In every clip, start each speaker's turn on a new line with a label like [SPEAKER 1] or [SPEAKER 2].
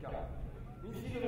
[SPEAKER 1] Jacques.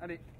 [SPEAKER 1] Allez.